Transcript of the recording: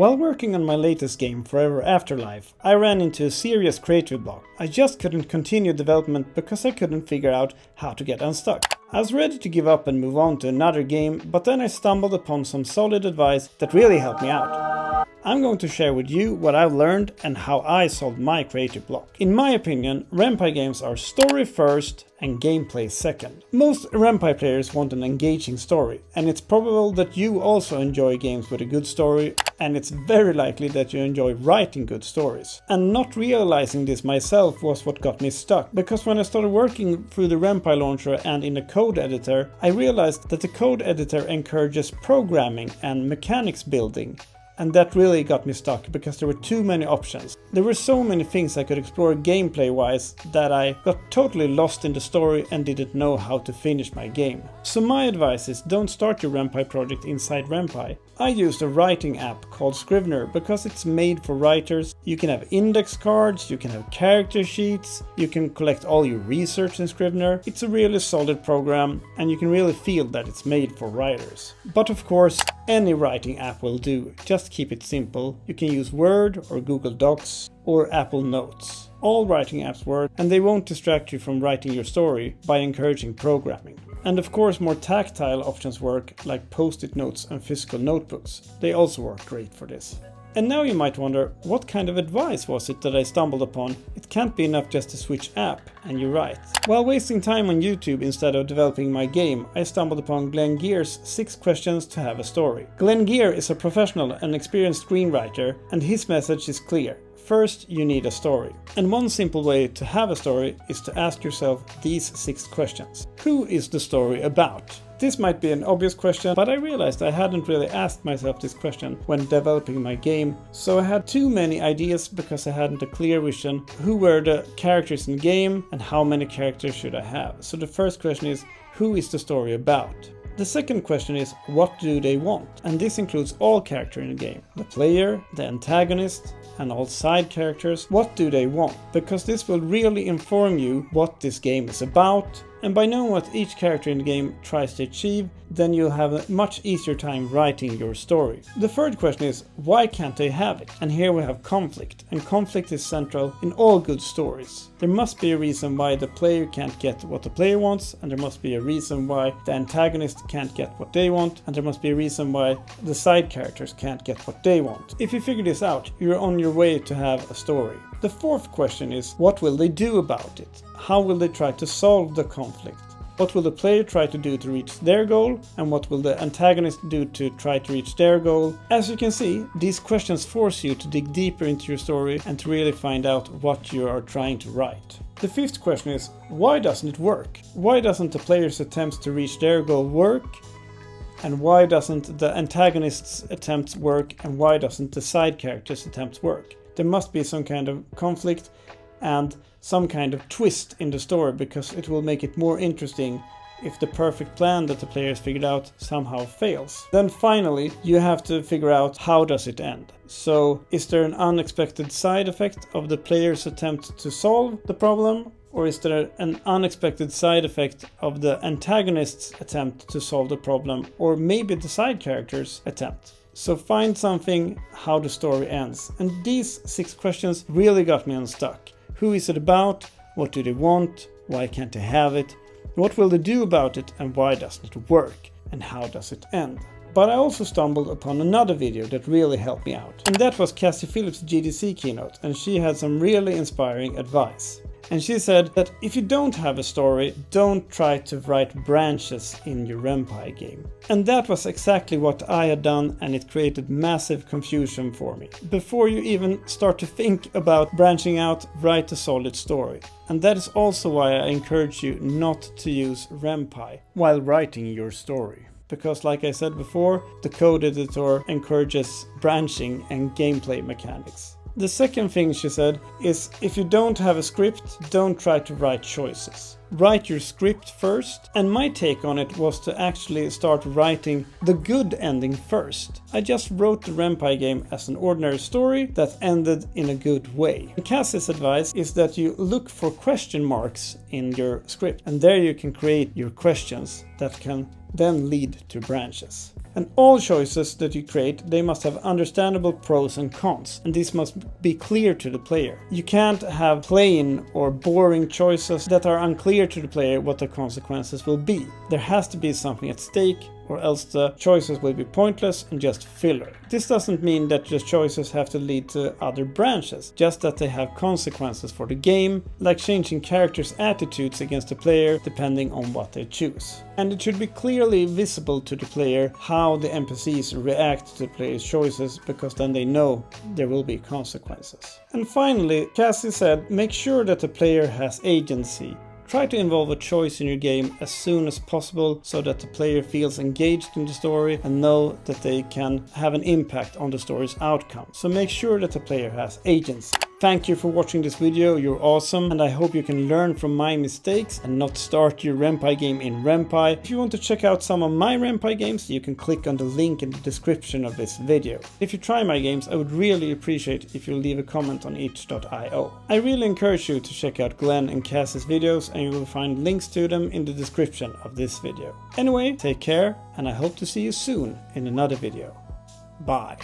While working on my latest game, Forever Afterlife, I ran into a serious creative block. I just couldn't continue development because I couldn't figure out how to get unstuck. I was ready to give up and move on to another game, but then I stumbled upon some solid advice that really helped me out. I'm going to share with you what I've learned and how I solved my creative block. In my opinion, Ren'Py games are story first and gameplay second. Most Ren'Py players want an engaging story, and it's probable that you also enjoy games with a good story, and it's very likely that you enjoy writing good stories. And not realizing this myself was what got me stuck, because when I started working through the Ren'Py launcher and in the code editor, I realized that the code editor encourages programming and mechanics building, and that really got me stuck because there were too many options. There were so many things I could explore gameplay wise that I got totally lost in the story and didn't know how to finish my game. So my advice is don't start your Ren'Py project inside Ren'Py. I used a writing app called Scrivener because it's made for writers. You can have index cards, you can have character sheets, you can collect all your research in Scrivener. It's a really solid program and you can really feel that it's made for writers. But of course, any writing app will do, just keep it simple. You can use Word or Google Docs or Apple Notes. All writing apps work and they won't distract you from writing your story by encouraging programming. And of course more tactile options work like post-it notes and physical notebooks. They also work great for this. And now you might wonder, what kind of advice was it that I stumbled upon? It can't be enough just to switch app, and you're right. While wasting time on YouTube instead of developing my game, I stumbled upon Glenn Gers' 6 questions to have a story. Glenn Gers is a professional and experienced screenwriter, and his message is clear. First, you need a story. And one simple way to have a story is to ask yourself these six questions. Who is the story about? This might be an obvious question, but I realized I hadn't really asked myself this question when developing my game, so I had too many ideas because I hadn't a clear vision who were the characters in the game and how many characters should I have. So the first question is, who is the story about? The second question is, what do they want? And this includes all characters in the game. The player, the antagonist, and all side characters. What do they want? Because this will really inform you what this game is about, and by knowing what each character in the game tries to achieve, then you'll have a much easier time writing your story. The third question is, why can't they have it? And here we have conflict, and conflict is central in all good stories. There must be a reason why the player can't get what the player wants, and there must be a reason why the antagonist can't get what they want, and there must be a reason why the side characters can't get what they want. If you figure this out, you're on your way to have a story. The fourth question is, what will they do about it? How will they try to solve the conflict? What will the player try to do to reach their goal? And what will the antagonist do to try to reach their goal? As you can see, these questions force you to dig deeper into your story and to really find out what you are trying to write. The fifth question is, why doesn't it work? Why doesn't the player's attempts to reach their goal work? And why doesn't the antagonist's attempts work? And why doesn't the side character's attempts work? There must be some kind of conflict and some kind of twist in the story because it will make it more interesting if the perfect plan that the players figured out somehow fails. Then finally, you have to figure out how does it end. So is there an unexpected side effect of the player's attempt to solve the problem? Or is there an unexpected side effect of the antagonist's attempt to solve the problem? Or maybe the side character's attempt? So find something how the story ends. And these six questions really got me unstuck. Who is it about? What do they want? Why can't they have it? What will they do about it and why doesn't it work? And how does it end? But I also stumbled upon another video that really helped me out. And that was Cassie Phillips' GDC keynote and she had some really inspiring advice. And she said that if you don't have a story, don't try to write branches in your Ren'Py game. And that was exactly what I had done and it created massive confusion for me. Before you even start to think about branching out, write a solid story. And that is also why I encourage you not to use Ren'Py while writing your story because like I said before, the code editor encourages branching and gameplay mechanics. The second thing she said is if you don't have a script, don't try to write choices. Write your script first, and my take on it was to actually start writing the good ending first. I just wrote the Ren'Py game as an ordinary story that ended in a good way. Cassie's advice is that you look for question marks in your script, and there you can create your questions that can then lead to branches. And all choices that you create, they must have understandable pros and cons, and these must be clear to the player. You can't have plain or boring choices that are unclear to the player what the consequences will be. There has to be something at stake or else the choices will be pointless and just filler. This doesn't mean that the choices have to lead to other branches, just that they have consequences for the game, like changing characters' attitudes against the player depending on what they choose. And it should be clearly visible to the player how the NPCs react to the player's choices, because then they know there will be consequences. And finally, Cassie said, make sure that the player has agency. Try to involve a choice in your game as soon as possible so that the player feels engaged in the story and know that they can have an impact on the story's outcome. So make sure that the player has agency. Thank you for watching this video, you're awesome and I hope you can learn from my mistakes and not start your Ren'Py game in Ren'Py. If you want to check out some of my Ren'Py games, you can click on the link in the description of this video. If you try my games, I would really appreciate if you leave a comment on itch.io. I really encourage you to check out Glenn and Cass's videos and you will find links to them in the description of this video. Anyway, take care and I hope to see you soon in another video. Bye.